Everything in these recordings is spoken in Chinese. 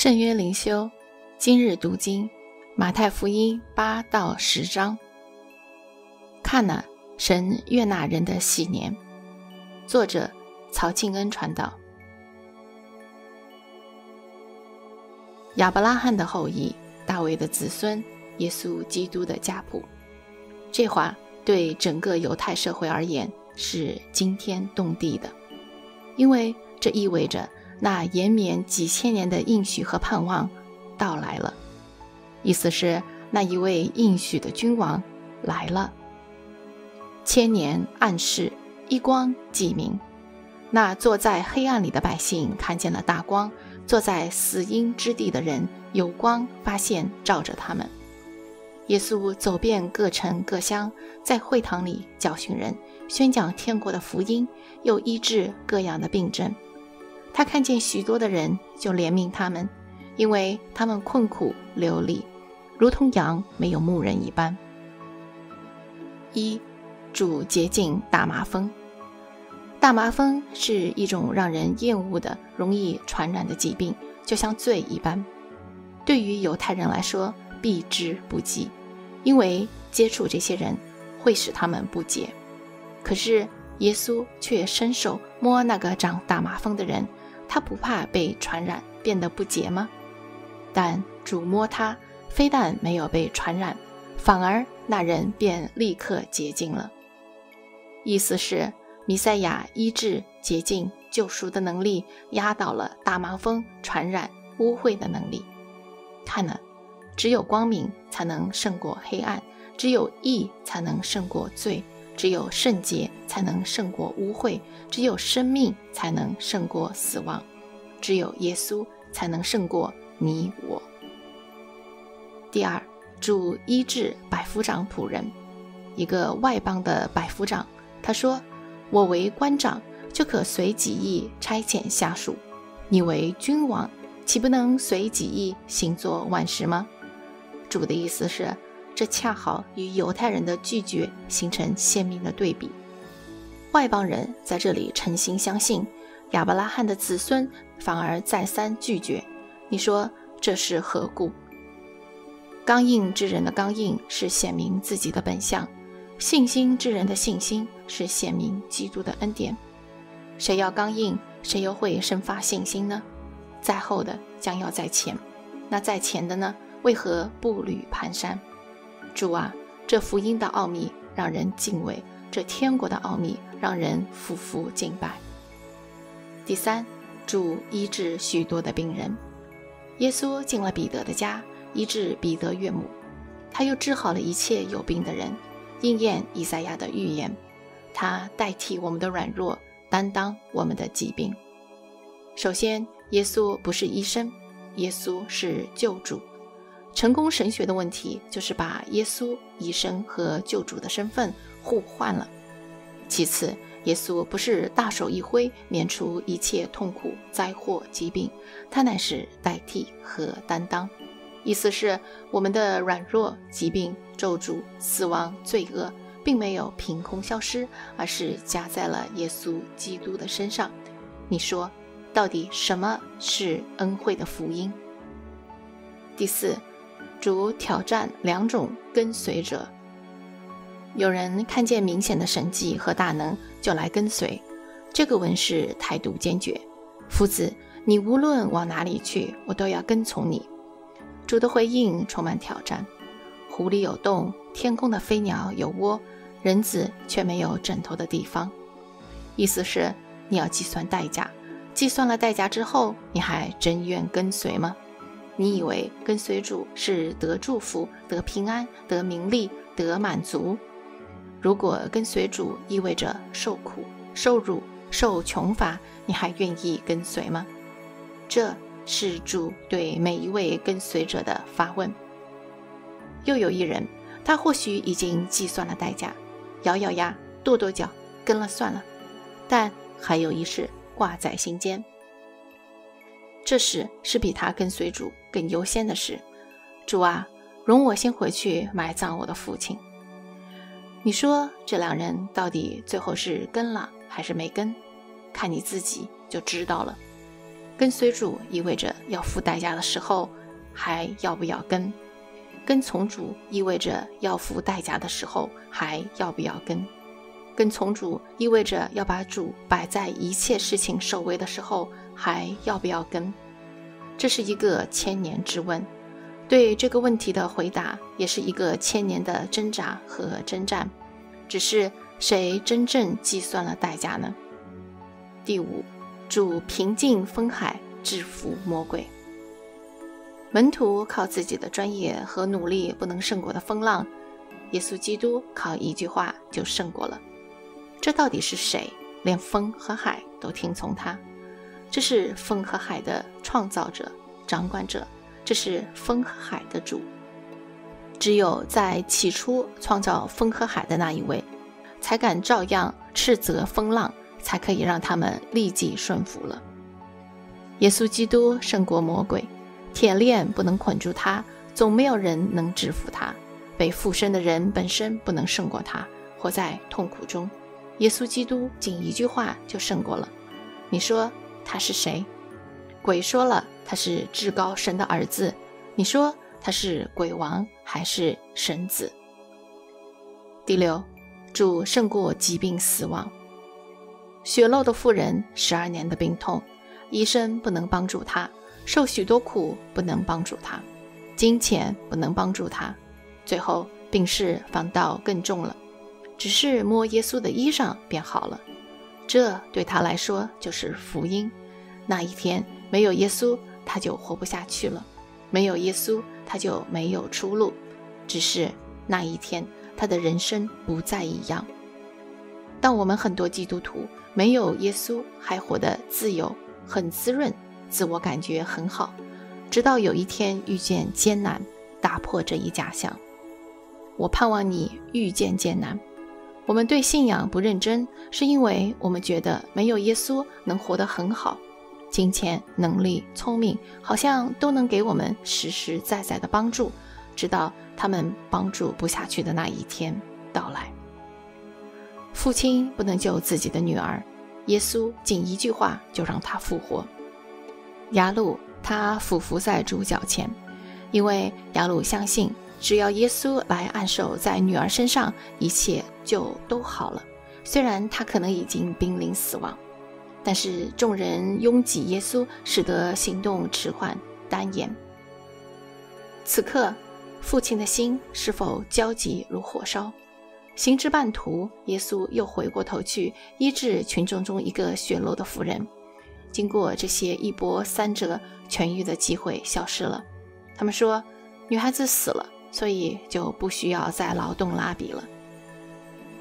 圣约灵修，今日读经，马太福音八到十章。看呐，神悦纳人的喜年。作者曹庆恩传道。亚伯拉罕的后裔，大卫的子孙，耶稣基督的家谱。这话对整个犹太社会而言是惊天动地的，因为这意味着。那延绵几千年的应许和盼望到来了，意思是那一位应许的君王来了。千年暗示，一光即明。那坐在黑暗里的百姓看见了大光，坐在死荫之地的人有光发现照着他们。耶稣走遍各城各乡，在会堂里教训人，宣讲天国的福音，又医治各样的病症。他看见许多的人，就怜悯他们，因为他们困苦流离，如同羊没有牧人一般。一，主洁净大麻风。大麻风是一种让人厌恶的、容易传染的疾病，就像罪一般。对于犹太人来说，避之不及，因为接触这些人会使他们不洁。可是耶稣却伸手摸那个长大麻风的人。他不怕被传染变得不洁吗？但主摸他，非但没有被传染，反而那人便立刻洁净了。意思是弥赛亚医治、洁净、救赎的能力压倒了大麻风传染污秽的能力。看呢，只有光明才能胜过黑暗，只有义才能胜过罪。只有圣洁才能胜过污秽，只有生命才能胜过死亡，只有耶稣才能胜过你我。第二，主医治百夫长仆人，一个外邦的百夫长，他说：“我为官长，就可随己意差遣下属；你为君王，岂不能随己意行作万事吗？”主的意思是。这恰好与犹太人的拒绝形成鲜明的对比。外邦人在这里诚心相信，亚伯拉罕的子孙反而再三拒绝。你说这是何故？刚硬之人的刚硬是显明自己的本相，信心之人的信心是显明基督的恩典。谁要刚硬，谁又会生发信心呢？在后的将要在前，那在前的呢？为何步履蹒跚？主啊，这福音的奥秘让人敬畏，这天国的奥秘让人夫妇敬拜。第三，主医治许多的病人。耶稣进了彼得的家，医治彼得岳母，他又治好了一切有病的人，应验以赛亚的预言。他代替我们的软弱，担当我们的疾病。首先，耶稣不是医生，耶稣是救主。成功神学的问题就是把耶稣医生和救主的身份互换了。其次，耶稣不是大手一挥免除一切痛苦、灾祸、疾病，他乃是代替和担当。意思是我们的软弱、疾病、咒诅、死亡、罪恶，并没有凭空消失，而是加在了耶稣基督的身上。你说，到底什么是恩惠的福音？第四。主挑战两种跟随者。有人看见明显的神迹和大能就来跟随，这个文士态度坚决：“夫子，你无论往哪里去，我都要跟从你。”主的回应充满挑战：“湖里有洞，天空的飞鸟有窝，人子却没有枕头的地方。”意思是你要计算代价，计算了代价之后，你还真愿跟随吗？你以为跟随主是得祝福、得平安、得名利、得满足？如果跟随主意味着受苦、受辱、受穷乏，你还愿意跟随吗？这是主对每一位跟随者的发问。又有一人，他或许已经计算了代价，咬咬牙、跺跺脚，跟了算了。但还有一事挂在心间。这事是比他跟随主更优先的事。主啊，容我先回去埋葬我的父亲。你说这两人到底最后是跟了还是没跟？看你自己就知道了。跟随主意味着要付代价的时候，还要不要跟？跟从主意味着要付代价的时候，还要不要跟？跟从主意味着要把主摆在一切事情首位的时候，还要不要跟？这是一个千年之问。对这个问题的回答，也是一个千年的挣扎和征战。只是谁真正计算了代价呢？第五，主平静风海，制服魔鬼。门徒靠自己的专业和努力不能胜过的风浪，耶稣基督靠一句话就胜过了。这到底是谁？连风和海都听从他？这是风和海的创造者、掌管者。这是风和海的主，只有在起初创造风和海的那一位，才敢照样斥责风浪，才可以让他们立即顺服了。耶稣基督胜过魔鬼，铁链不能捆住他，总没有人能制服他。被附身的人本身不能胜过他，活在痛苦中，耶稣基督仅一句话就胜过了。你说他是谁？鬼说了。他是至高神的儿子，你说他是鬼王还是神子？第六，主胜过疾病死亡。血漏的妇人十二年的病痛，医生不能帮助她，受许多苦不能帮助她，金钱不能帮助她，最后病势反倒更重了，只是摸耶稣的衣裳便好了。这对他来说就是福音。那一天没有耶稣。他就活不下去了，没有耶稣，他就没有出路。只是那一天，他的人生不再一样。当我们很多基督徒没有耶稣，还活得自由、很滋润，自我感觉很好，直到有一天遇见艰难，打破这一假象。我盼望你遇见艰难。我们对信仰不认真，是因为我们觉得没有耶稣能活得很好。金钱、能力、聪明，好像都能给我们实实在在的帮助，直到他们帮助不下去的那一天到来。父亲不能救自己的女儿，耶稣仅一句话就让她复活。雅鲁他俯伏在主脚前，因为雅鲁相信，只要耶稣来按手在女儿身上，一切就都好了。虽然他可能已经濒临死亡。但是众人拥挤耶稣，使得行动迟缓单言。此刻，父亲的心是否焦急如火烧？行至半途，耶稣又回过头去医治群众中一个血漏的妇人。经过这些一波三折，痊愈的机会消失了。他们说，女孩子死了，所以就不需要再劳动拉比了。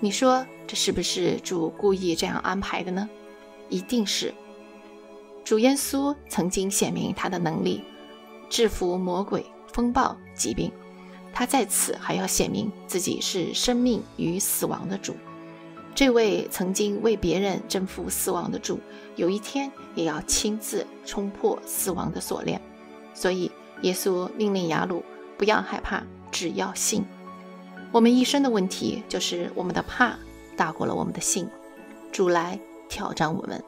你说，这是不是主故意这样安排的呢？一定是主耶稣曾经显明他的能力，制服魔鬼、风暴、疾病。他在此还要显明自己是生命与死亡的主。这位曾经为别人征服死亡的主，有一天也要亲自冲破死亡的锁链。所以，耶稣命令雅鲁不要害怕，只要信。我们一生的问题就是我们的怕大过了我们的信。主来。挑战我们，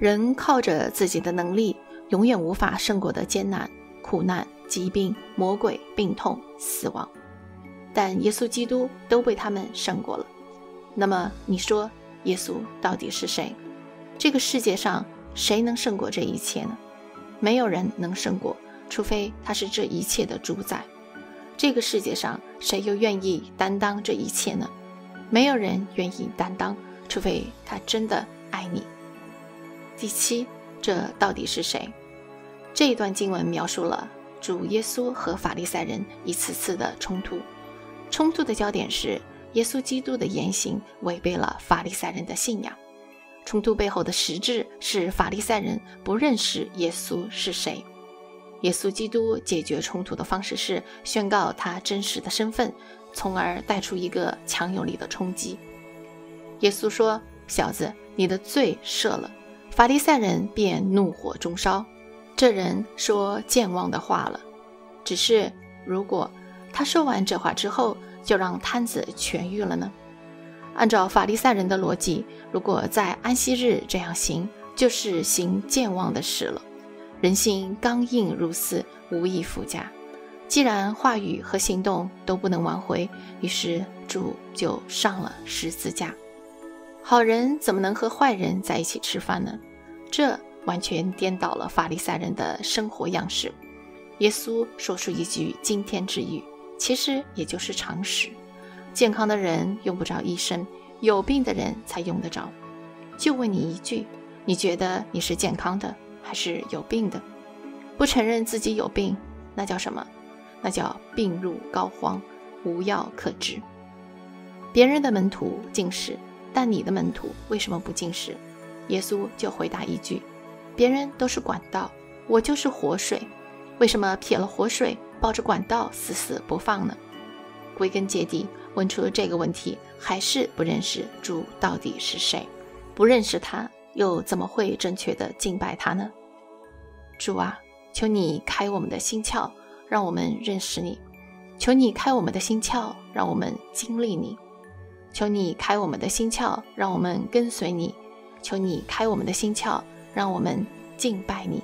人靠着自己的能力永远无法胜过的艰难、苦难、疾病、魔鬼、病痛、死亡，但耶稣基督都被他们胜过了。那么你说，耶稣到底是谁？这个世界上谁能胜过这一切呢？没有人能胜过，除非他是这一切的主宰。这个世界上谁又愿意担当这一切呢？没有人愿意担当。除非他真的爱你。第七，这到底是谁？这一段经文描述了主耶稣和法利赛人一次次的冲突。冲突的焦点是耶稣基督的言行违背了法利赛人的信仰。冲突背后的实质是法利赛人不认识耶稣是谁。耶稣基督解决冲突的方式是宣告他真实的身份，从而带出一个强有力的冲击。耶稣说：“小子，你的罪赦了。”法利赛人便怒火中烧。这人说健忘的话了。只是如果他说完这话之后就让瘫子痊愈了呢？按照法利赛人的逻辑，如果在安息日这样行，就是行健忘的事了。人性刚硬如斯，无以复加。既然话语和行动都不能挽回，于是主就上了十字架。好人怎么能和坏人在一起吃饭呢？这完全颠倒了法利赛人的生活样式。耶稣说出一句惊天之语，其实也就是常识：健康的人用不着医生，有病的人才用得着。就问你一句：你觉得你是健康的，还是有病的？不承认自己有病，那叫什么？那叫病入膏肓，无药可治。别人的门徒进食，但你的门徒为什么不进食？耶稣就回答一句：别人都是管道，我就是活水。为什么撇了活水，抱着管道死死不放呢？归根结底，问出这个问题，还是不认识主到底是谁。不认识他，又怎么会正确的敬拜他呢？主啊，求你开我们的心窍。让我们认识你，求你开我们的心窍，让我们经历你；求你开我们的心窍，让我们跟随你；求你开我们的心窍，让我们敬拜你。